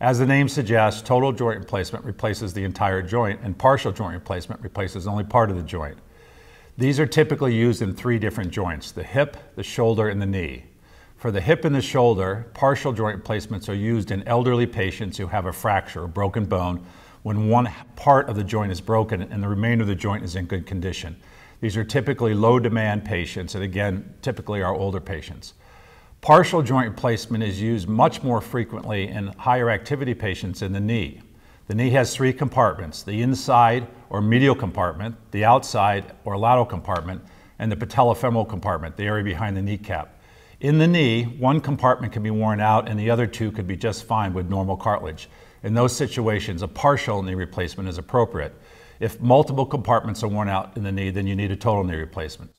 As the name suggests, total joint replacement replaces the entire joint, and partial joint replacement replaces only part of the joint. These are typically used in three different joints the hip, the shoulder, and the knee. For the hip and the shoulder, partial joint replacements are used in elderly patients who have a fracture or broken bone when one part of the joint is broken and the remainder of the joint is in good condition. These are typically low demand patients, and again, typically are older patients. Partial joint replacement is used much more frequently in higher activity patients in the knee. The knee has three compartments the inside or medial compartment, the outside or lateral compartment, and the patellofemoral compartment, the area behind the kneecap. In the knee, one compartment can be worn out and the other two could be just fine with normal cartilage. In those situations, a partial knee replacement is appropriate. If multiple compartments are worn out in the knee, then you need a total knee replacement.